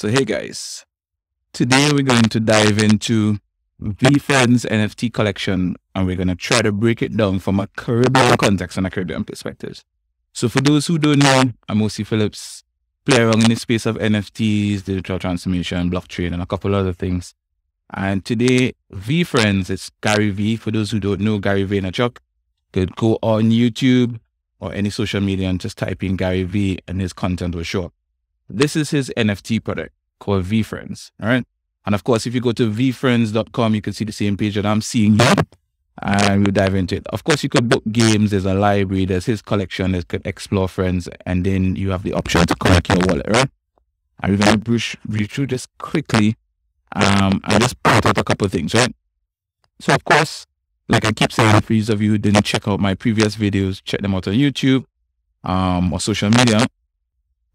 So hey guys, today we're going to dive into VeeFriends NFT collection and we're going to try to break it down from a Caribbean context and a Caribbean perspective. So for those who don't know, I'm Ocey Phillips, play around in the space of NFTs, digital transformation, blockchain, and a couple other things. And today, VeeFriends, it's Gary Vee. For those who don't know, Gary Vaynerchuk, could go on YouTube or any social media and just type in Gary Vee and his content will show up. This is his NFT product called VeeFriends. All right. And of course, if you go to veefriends.com, you can see the same page that I'm seeing here and we'll dive into it. Of course, you could book games. There's a library. There's his collection. There's could explore friends. And then you have the option to connect your wallet, right? And we're going to brush, through this quickly. Um, I just point out a couple of things, right? So, of course, like I keep saying, for those of you who didn't check out my previous videos, check them out on YouTube um, or social media.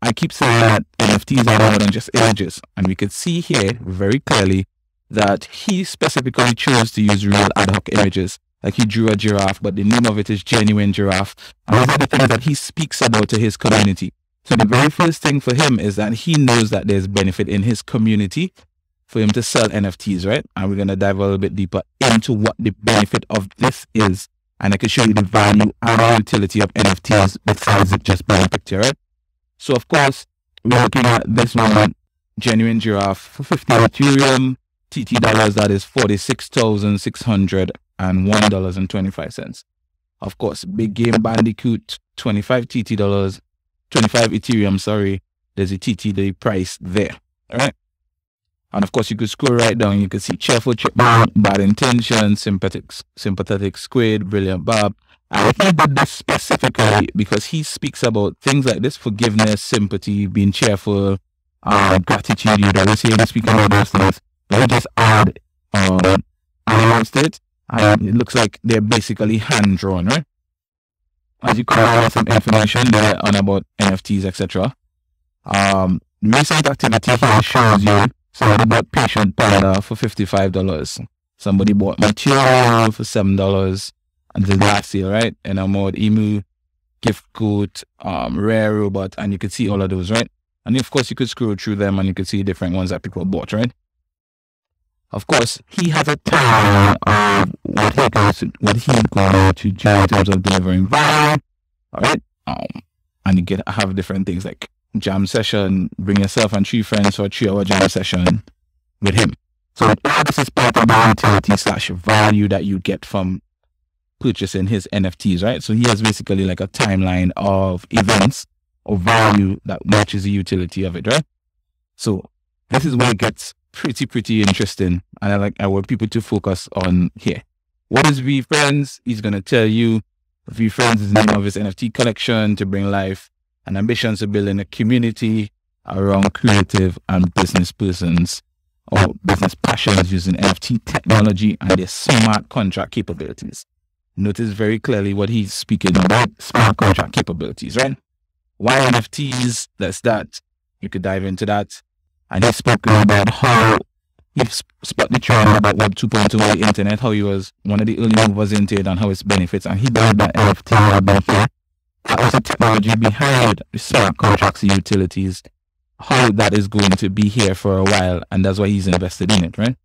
I keep saying that NFTs are more than just images. And we could see here very clearly that he specifically chose to use real ad hoc images. Like he drew a giraffe, but the name of it is Genuine Giraffe. And those are the things that he speaks about to his community. So the very first thing for him is that he knows that there's benefit in his community for him to sell NFTs, right? And we're going to dive a little bit deeper into what the benefit of this is. And I can show you the value and utility of NFTs besides it just being a picture, right? So of course, we're looking at this one, genuine giraffe for 50 Ethereum, TT dollars, that is $46,601.25. Of course, Big Game Bandicoot, 25 TT dollars, 25 Ethereum, sorry. There's a TT price there. All right. And of course, you could scroll right down. You can see cheerful chipmunk, bad intentions, sympathetic, sympathetic squid, brilliant Bob, I he did this specifically because he speaks about things like this forgiveness, sympathy, being cheerful, uh, gratitude. You always hear him speak about those things. But he just add um, amongst it. And it looks like they're basically hand drawn, right? As you can find some information there on about NFTs, etc. Um, recent activity here shows you somebody bought patient panda for $55. Somebody bought material for $7 until last year, right? And I'm on Emu, Gift Code, um, Rare Robot, and you could see all of those, right? And of course, you could scroll through them and you could see different ones that people bought, right? Of course, he has a time of what he goes to, what he's going to do in terms of delivering value, all right? Um, and you get have different things like jam session, bring yourself and three friends for a three hour jam session with him. So this is part of the utility slash value that you get from purchasing his NFTs, right? So he has basically like a timeline of events or value that matches the utility of it, right? So this is where it gets pretty, pretty interesting. And I like I want people to focus on here. What is VeeFriends? He's gonna tell you VeeFriends is the name of his NFT collection to bring life and ambitions to building a community around creative and business persons or business passions using NFT technology and their smart contract capabilities notice very clearly what he's speaking about smart contract capabilities, right? Why NFTs? That's that. You could dive into that. And he's spoken about how he spot the trend about Web 2.2 on the internet, how he was one of the early movers into it and how its benefits. And he died that NFT benefit. That was the technology behind the smart contracts and utilities, how that is going to be here for a while. And that's why he's invested in it, right?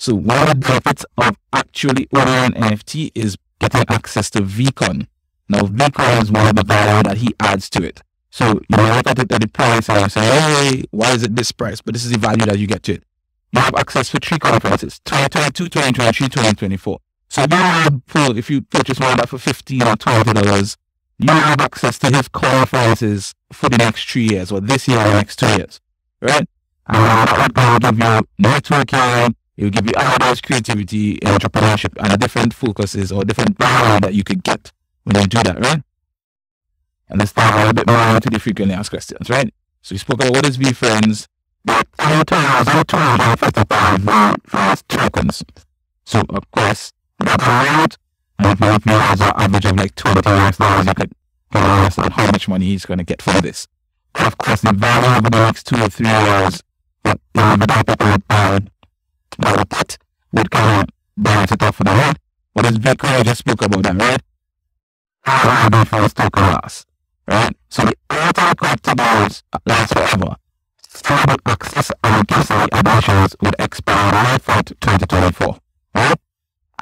So one of the benefits of actually owning an NFT is getting access to VeeCon. Now VeeCon is one of the value that he adds to it. So you look at it at the price and you say, hey, why is it this price? But this is the value that you get to it. You have access for three conferences, 2022, 2023, 2024. So you have full, if you purchase one of that for 15 or 20 dollars, you have access to his conferences for the next three years or this year or next two years. Right? And that will give you networking, it will give you ideas, creativity, entrepreneurship, and different focuses or different value that you could get when you do that, right? And let's talk a little bit more into the frequently asked questions, right? So we spoke about what is fast tokens. So of course, that's out, and if you have an average of like twenty dollars, you could understand how much money he's going to get from this. Of course, the value over the next two or three years, but the now that would kind of balance it off for the head. But as Vic just spoke about that, right? How do first token loss, right? So the anti-crypto balance lasts forever. stable access and KCD additions would expire May 4th, 2024. Right?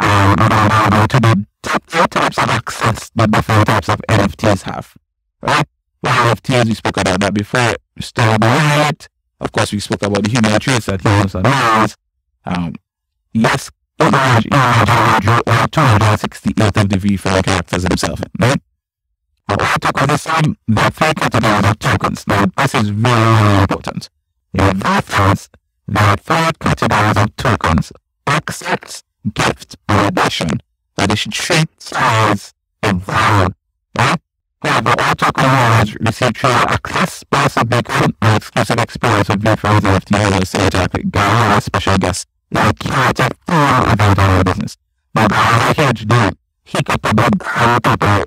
And we're going to the two types of access that different types of NFTs have. Right? Well, NFTs, we spoke about that before. Stable rate. Of course, we spoke about the human trace that humans are not. Um, yes, image, 268 of the VeeFriends characters themselves. Right? But we took on the same, the three categories of tokens. Now, this is very, very important. In reference, there are three categories of tokens. Access, gift, or addition. That is shape, size, and value. Right? However, all token holders receive trial access, VeeCon, and exclusive experience with VeeFriends NFT so to like Gary, special guests, like character, full event on your business. But is a huge deal he got people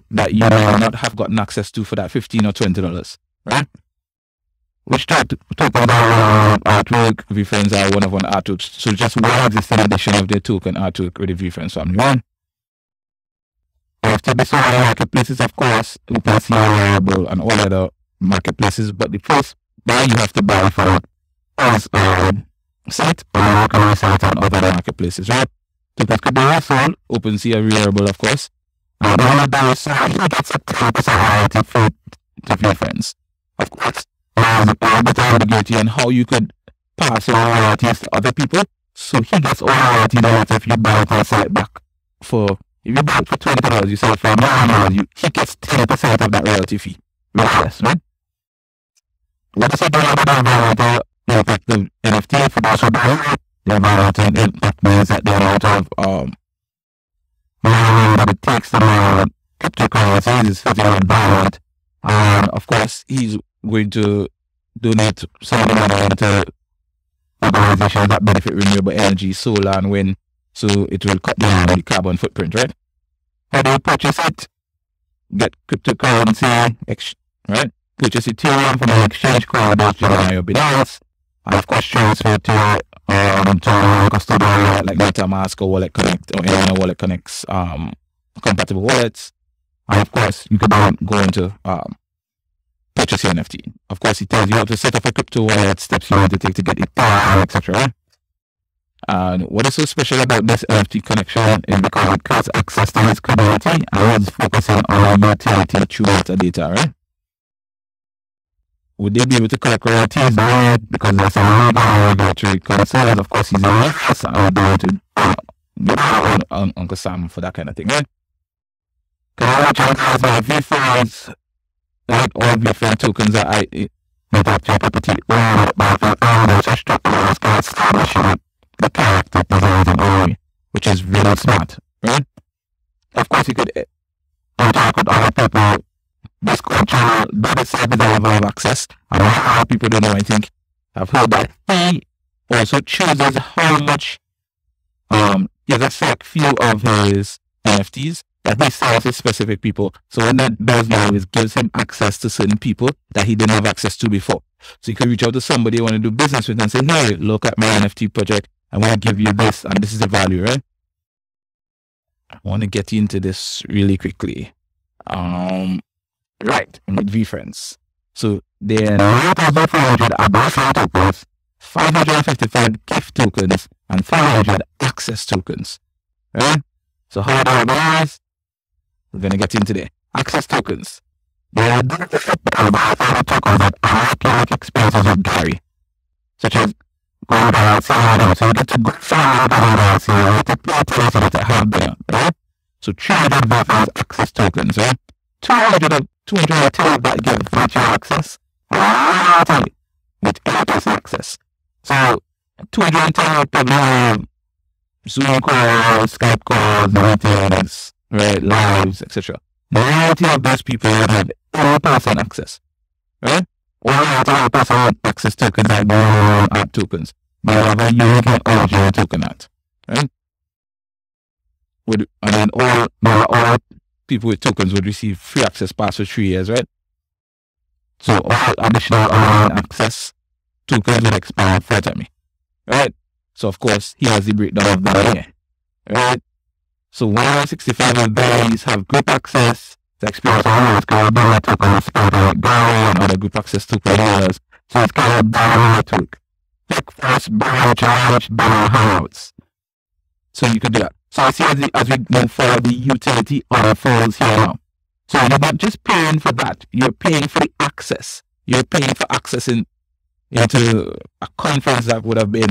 that you may not have gotten access to for that fifteen or twenty dollars, right? Which talk talk about uh, artwork VeeFriends are one of one artworks. So just one existing edition of their token artwork with the VeeFriends family. One. After this one marketplaces, of course, you can and all other marketplaces, but the first buy you have to buy for us site or local site and other marketplaces, right? because could be sold, OpenSea available of course. And all of those so you get a type royalty for to your friends. Of course. All the time ambiguity and how you could pass your royalties to other people. So he gets all royalty dollars if you buy it sell back. For if you buy it for twenty dollars, you sell it for nine dollars, you he gets ten percent of that royalty fee. Yes, right? What is it about the the NFT for those who buy it? the environmental impact means that the amount of um that it takes to uh, cryptocurrencies is for the environment. And of course, he's going to donate some money into organizations that benefit renewable energy, solar and wind, so it will cut down the carbon footprint, right? How do you purchase it? Get cryptocurrency, ex- right? Purchase Ethereum from an exchange called Gemini or Binance, and of course transfer to um, to custodial like MetaMask or Wallet Connect or any Wallet Connects um, compatible wallets. And of course, you can go into um, purchase your NFT. Of course, it tells you how to set up a crypto wallet, steps you want to take to get it done, etc. And what is so special about this NFT connection is because it gives access to this community and it's focusing on utility through metadata, right? Would they be able to collect royalties there because there's a regulatory concern? Of course, he's a reference would to uh, Uncle Sam for that kind of thing, right? Because I out my VeeFriends, like all VeeFriend tokens that I not actually property owned by the owner to structure can establish the character designs and all, which is really smart, right? Of course, you could interact with other people this channel that is have have access. And a lot of people don't know, I think. I've heard that he also chooses how much um he has a select few of his NFTs that he sells to specific people. So what that does now is gives him access to certain people that he didn't have access to before. So you can reach out to somebody you want to do business with and say, hey, look at my NFT project. I want to give you this and this is the value, right? I want to get into this really quickly. Um, Right, with VeeFriends. So then 1,400 Abasa tokens, 555 gift tokens, and 500 access tokens. Right? So how do I guys? We're gonna get into the access tokens. There are different tokens that are like experiences of Gary, such as gold or silver. So you get to go silver or silver, you get to play places that have there, right? So 300 VeeFriends access tokens, right? 200 of 210 that give virtual access with AirPlus access. So 210 of them have Zoom calls, Skype calls, meetings, right, lives, etc. Majority of those people have in-person access, right? Or have in-person access tokens like their app tokens. They have a unique and original token at, right? With, and then all, they are all people with tokens would receive free access pass for three years, right? So uh, all additional online access tokens will expire for me, right? So of course he has the breakdown of that here, right? So 165 of these have group access to experience all of the token, token, and other group access token holders So it's of dollar network. Click first, buy, charge, buy hangouts. So you could do that. So I see as, the, as we move forward, the utility of falls here now. So you're not just paying for that, you're paying for the access. You're paying for accessing into a conference that would have been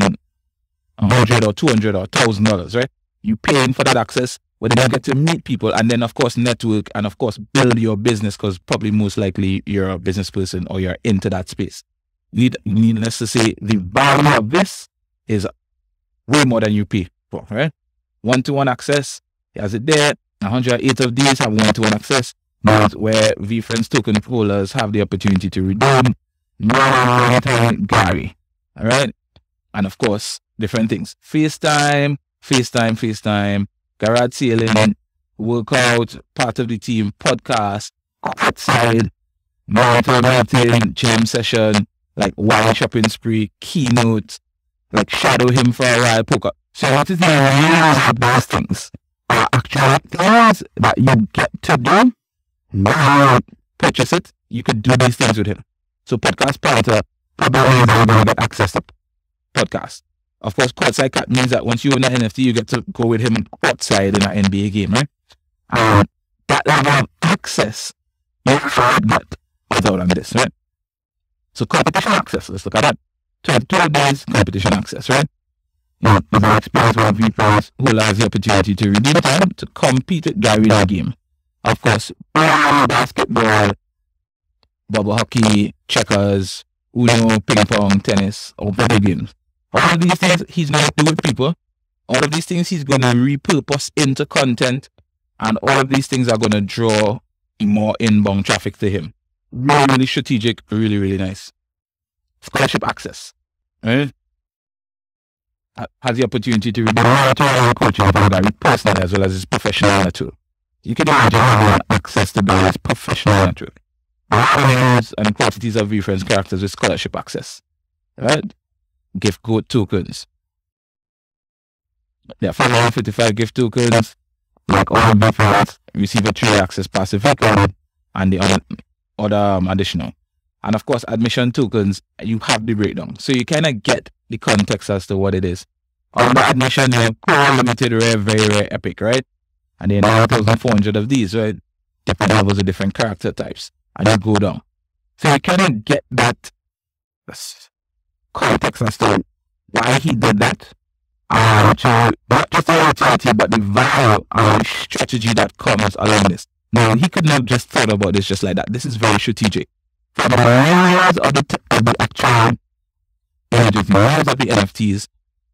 a hundred or two hundred or thousand dollars, right? You're paying for that access, where you get to meet people and then of course network and of course build your business because probably most likely you're a business person or you're into that space. Need needless to say, the value of this is way more than you pay for, right? One to one access, he has it there. 108 of these have one to one access, but where VeeFriends token holders have the opportunity to redeem Gary. All right. And of course, different things. FaceTime, FaceTime, FaceTime, garage sailing, workout, part of the team, podcast, outside, marathon meeting, gym session, like wine shopping spree, keynote, like shadow him for a while, poker. So what is the real of those things are actual things that you get to do. Now purchase it, you could do these things with him. So podcast planter, probably to get access to podcast. Of course, courtside cat means that once you own that NFT, you get to go with him courtside in an NBA game, right? And that level of access, you can't get without on this, right? So competition access, let's look at that. 12 days competition access, right? Now, as an experience one VeeFriends who has the opportunity to redeem time to compete in the game. Of course, basketball, bubble hockey, checkers, Uno, ping pong, tennis, or video games. All of these things he's going to do with people. All of these things he's going to repurpose into content. And all of these things are going to draw more inbound traffic to him. Really, really strategic, really, really nice. Scholarship access. Right? Has the opportunity to read the coaching about personally as well as his professional network. You can imagine having access to Gary's professional network. And quantities of reference characters with scholarship access. Right? gift code tokens. There are 555 gift tokens, like all VeeFriends, receive a trade access passive code, and the other, other um, additional. And of course, admission tokens, you have the breakdown. So you kind of get the context as to what it is. On the admission, limited, rare, very rare, epic, right? And then 1,400 of these, right? Different levels of different character types. And you go down. So you kind of get that context as to why he did that. Uh, to not just the utility, but the value and strategy that comes along this. Now, he could not just thought about this just like that. This is very strategic. From the layers of the, of the actual images, layers of the NFTs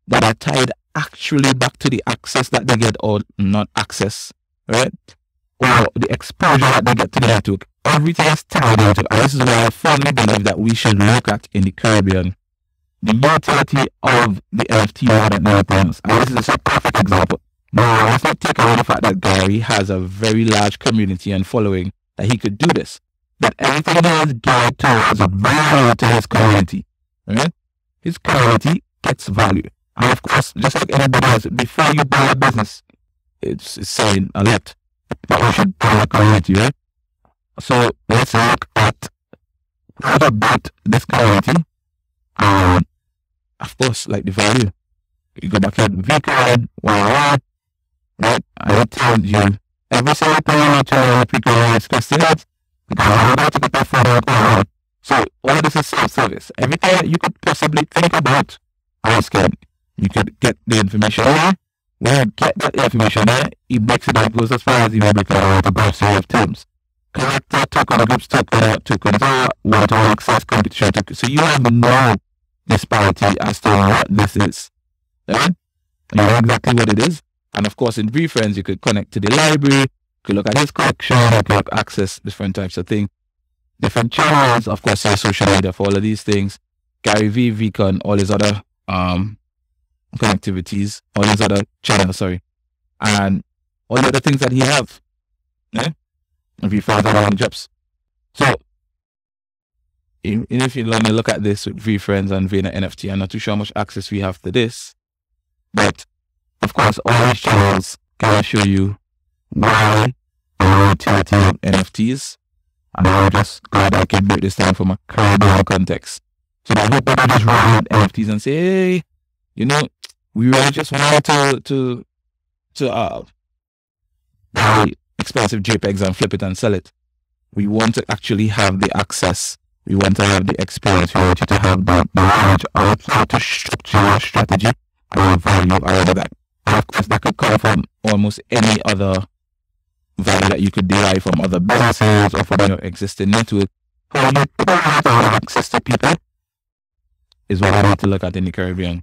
that are tied actually back to the access that they get or not access, right? Or the exposure that they get to the network. Everything is tied into it. And this is why I firmly believe that we should look at in the Caribbean the utility of the NFT modern networks. And this is a perfect example. Now, let's not take away the fact that Gary has a very large community and following that he could do this. But everything that is geared towards a value to his community. Right? His community gets value. And of course, just like anybody else, before you buy a business, it's, it's saying a lot. But we should buy a community, right? So let's look at how to build this community and of course, like the value. You go back in V card, wow, right? I told you every single time I try to pick up these questions, to. So all this is self-service. Everything you could possibly think about, ask it. You could get the information there. When you get that information there, it makes it that goes as far as you make it out about series of terms. Character token, groups uh, token, tokens, what all access competition. So you have no disparity as to what this is. You know exactly what it is. And of course, in VeeFriends, you could connect to the library, look at his collection, access different types of things, different channels, of course, your social media for all of these things. Gary Vee, VeeCon, all his other um, connectivities, all his other channels, sorry, and all the other things that he have. Yeah? If you find around jobs. So even if you let me look at this with VeeFriends and Vayner NFT, I'm not too sure how much access we have to this. But of course, all these channels can show you of NFTs. And I'll just go back and break this down from a Caribbean context. So I hope people just run NFTs and say, hey, you know, we really just wanted to to to uh buy expensive JPEGs and flip it and sell it. We want to actually have the access. We want to have the experience. We want you to have the knowledge of how to structure your strategy or value out of that. And of course, that could come from almost any other value that you could derive from other businesses or from your existing network. How you access to people is what I need to look at in the Caribbean.